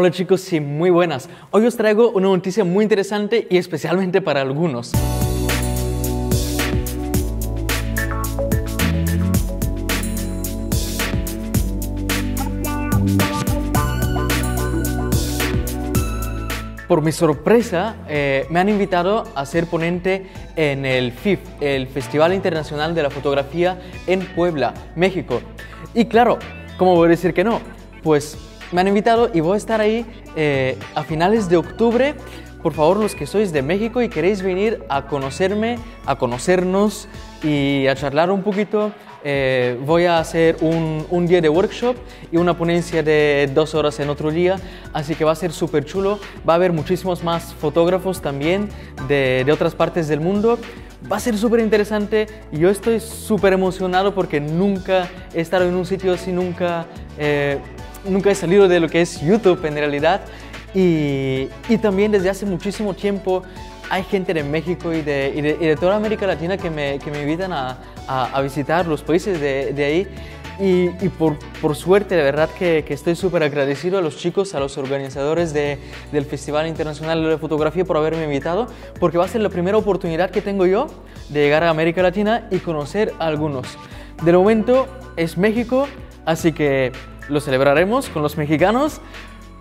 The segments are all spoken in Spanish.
Hola chicos, sí, muy buenas. Hoy os traigo una noticia muy interesante y especialmente para algunos. Por mi sorpresa, eh, me han invitado a ser ponente en el FIF, el Festival Internacional de la Fotografía en Puebla, México. Y claro, ¿cómo voy a decir que no? Pues me han invitado y voy a estar ahí eh, a finales de octubre. Por favor, los que sois de México y queréis venir a conocerme, a conocernos y a charlar un poquito, eh, voy a hacer un, día de workshop y una ponencia de dos horas en otro día, así que va a ser súper chulo. Va a haber muchísimos más fotógrafos también de, de otras partes del mundo. Va a ser súper interesante y yo estoy súper emocionado porque nunca he estado en un sitio así, nunca, eh, nunca he salido de lo que es YouTube en realidad. Y, y también desde hace muchísimo tiempo hay gente de México y de, y de, toda América Latina que me, que me invitan a, a, visitar los países de, de ahí. Y, y, por, por suerte, de verdad que, que estoy súper agradecido a los chicos, a los organizadores de, del Festival Internacional de Fotografía por haberme invitado, porque va a ser la primera oportunidad que tengo yo de llegar a América Latina y conocer a algunos. De momento es México, así que lo celebraremos con los mexicanos,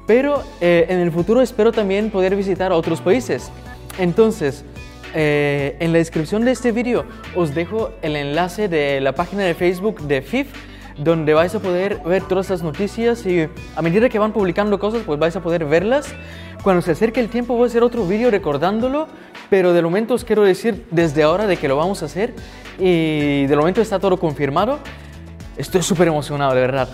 pero eh, en el futuro espero también poder visitar otros países. Entonces, eh, en la descripción de este vídeo os dejo el enlace de la página de Facebook de FIF, donde vais a poder ver todas las noticias y a medida que van publicando cosas, pues vais a poder verlas. Cuando se acerque el tiempo voy a hacer otro vídeo recordándolo, pero de momento os quiero decir desde ahora de que lo vamos a hacer y de momento está todo confirmado. Estoy súper emocionado, de verdad.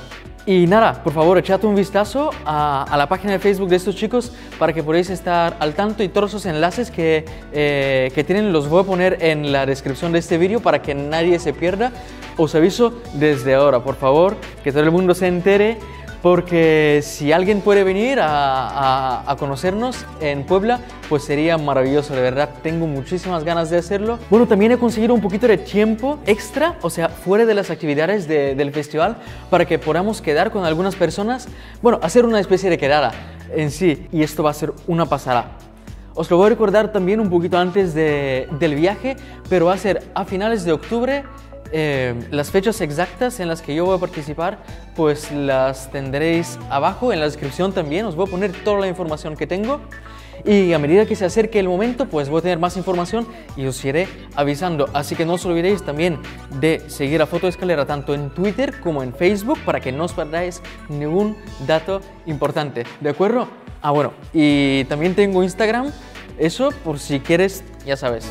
Y nada, por favor, echad un vistazo a, la página de Facebook de estos chicos para que podáis estar al tanto y todos esos enlaces que, eh, que tienen los voy a poner en la descripción de este vídeo para que nadie se pierda. Os aviso desde ahora, por favor, que todo el mundo se entere porque si alguien puede venir a, a, a, conocernos en Puebla, pues sería maravilloso, de verdad, tengo muchísimas ganas de hacerlo. Bueno, también he conseguido un poquito de tiempo extra, o sea, fuera de las actividades de, del festival, para que podamos quedar con algunas personas, bueno, hacer una especie de quedada en sí, y esto va a ser una pasada. Os lo voy a recordar también un poquito antes de, del viaje, pero va a ser a finales de octubre eh, las fechas exactas en las que yo voy a participar, pues las tendréis abajo en la descripción también. Os voy a poner toda la información que tengo. Y a medida que se acerque el momento, pues voy a tener más información y os iré avisando. Así que no os olvidéis también de seguir a Foto Escalera tanto en Twitter como en Facebook para que no os perdáis ningún dato importante. ¿De acuerdo? Ah, bueno, y también tengo Instagram. Eso por si quieres, ya sabes.